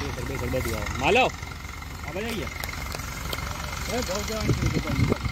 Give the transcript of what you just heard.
माल बेसर मालो। अब जाइए बहुत